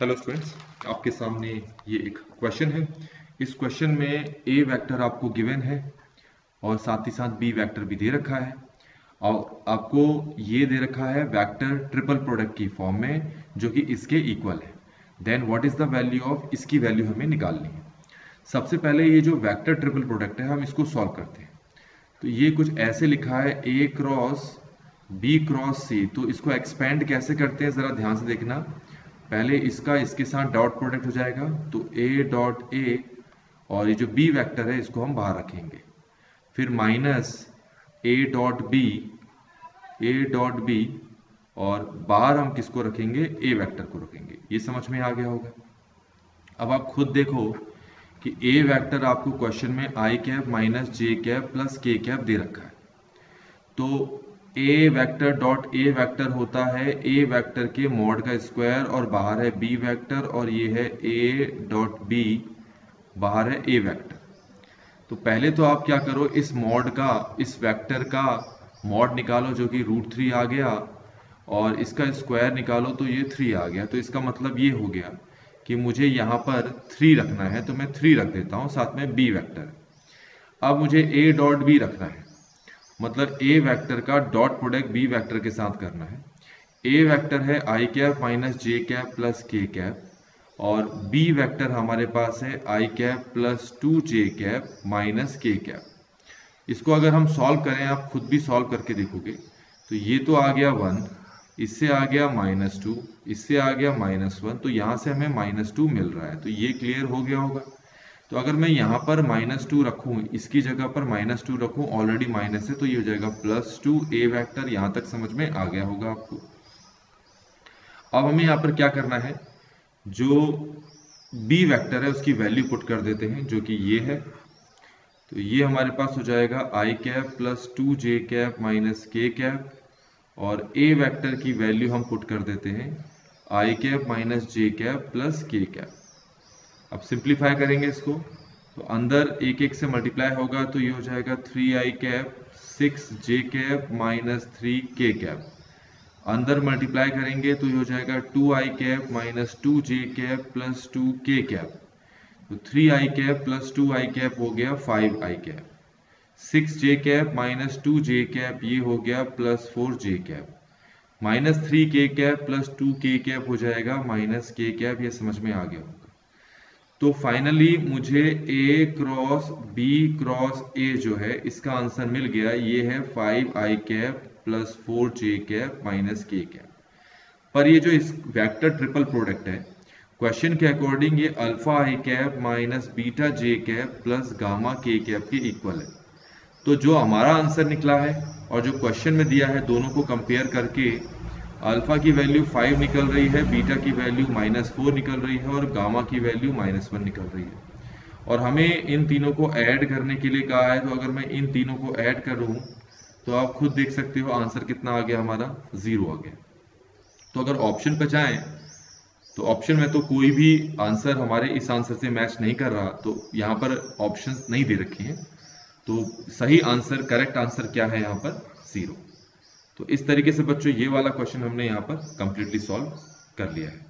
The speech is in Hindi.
हेलो स्टूडेंट्स आपके सामने ये एक क्वेश्चन है। इस क्वेश्चन में ए वेक्टर आपको गिवन है और साथ ही साथ बी वेक्टर भी दे रखा है। और आपको ये दे रखा है वेक्टर ट्रिपल प्रोडक्ट की फॉर्म में, जो कि इसके इक्वल है। Then what is the value of इसकी वैल्यू हमें निकालनी है। सबसे पहले ये जो वैक्टर ट्रिपल प्रोडक्ट है, हम इसको सॉल्व करते हैं। तो ये कुछ ऐसे लिखा है A cross B cross C तो इसको एक्सपेंड कैसे करते हैं, जरा ध्यान से देखना। पहले इसका, इसके साथ डॉट प्रोडक्ट हो जाएगा तो ए डॉट ए और ये जो बी वेक्टर है, इसको हम बाहर रखेंगे। फिर minus A dot B A dot B और बाहर हम किसको रखेंगे? ए वेक्टर को रखेंगे। ये समझ में आ गया होगा? अब आप खुद देखो कि ए वेक्टर आपको क्वेश्चन में I cap minus J cap plus K cap दे रखा है। तो A vector dot A vector होता है ए वेक्टर के मॉड का स्क्वायर और बाहर है बी वेक्टर और ये है ए डॉट बी बाहर है ए वेक्टर तो पहले तो आप क्या करो, इस मॉड का, इस वेक्टर का मॉड निकालो जो कि रूट थ्री आ गया और इसका स्क्वायर निकालो तो ये थ्री आ गया. तो इसका मतलब ये हो गया कि मुझे यहाँ पर थ्री रखना है तो मैं थ्री रख देता हूँ, साथ में बी वेक्टर अब मुझे ए डॉट बी रखना है. मतलब ए वेक्टर का डॉट प्रोडक्ट बी वेक्टर के साथ करना है। ए वेक्टर है I cap minus J cap plus K cap और बी वेक्टर हमारे पास है I cap plus two J cap minus K cap इसको अगर हम सॉल्व करें, आप खुद भी सॉल्व करके देखोगे तो ये तो आ गया वन इससे आ गया माइनस टू इससे आ गया माइनस वन तो यहाँ से हमें माइनस टू मिल रहा है। तो ये क्लियर हो गया होगा। तो अगर मैं यहाँ पर माइनस टू रखूँ, इसकी जगह पर माइनस टू रखूँ ऑलरेडी माइनस है तो ये हो जाएगा प्लस टू ए वैक्टर यहाँ तक समझ में आ गया होगा आपको। अब हमें यहाँ पर क्या करना है? जो बी वेक्टर है, उसकी वैल्यू पुट कर देते हैं, जो कि ये है। तो ये हमारे पास हो जाएगा I cap plus two J cap minus K cap और ए वेक्टर की वैल्यू हम पुट कर देते हैं। I cap minus J cap plus K cap अब सिंप्लीफाई करेंगे इसको। तो अंदर एक एक से मल्टीप्लाई होगा तो ये हो जाएगा three I cap six J cap minus three K cap अंदर मल्टीप्लाई करेंगे तो ये हो जाएगा two I cap minus two J cap plus two K cap तो three I cap plus two I cap हो गया five I cap six J cap minus two J cap ये हो गया plus four J cap minus three K cap plus two K cap हो जाएगा माइनस के कैप ये समझ में आ गया। होगा तो फाइनली मुझे A cross B cross A जो है, इसका आंसर मिल गया। ये है five I cap plus four J cap minus K cap पर ये जो इस वेक्टर ट्रिपल प्रोडक्ट है क्वेश्चन के अकॉर्डिंग ये alpha I cap minus beta J cap plus gamma K cap के इक्वल है। तो जो हमारा आंसर निकला है और जो क्वेश्चन में दिया है, दोनों को कंपेयर करके अल्फ़ा की वैल्यू फाइव निकल रही है, बीटा की वैल्यू माइनस फोर निकल रही है और गामा की वैल्यू माइनस वन निकल रही है। और हमें इन तीनों को ऐड करने के लिए कहा है तो अगर मैं इन तीनों को ऐड करूँ तो आप खुद देख सकते हो आंसर कितना आ गया हमारा, ज़ीरो आ गया। तो अगर ऑप्शन पे जाएँ तो ऑप्शन में तो कोई भी आंसर हमारे इस आंसर से मैच नहीं कर रहा तो यहाँ पर ऑप्शन नहीं दे रखे हैं। तो सही आंसर, करेक्ट आंसर क्या है यहाँ पर? ज़ीरो। तो इस तरीके से बच्चों, ये वाला क्वेश्चन हमने यहाँ पर कंप्लीटली सॉल्व कर लिया है।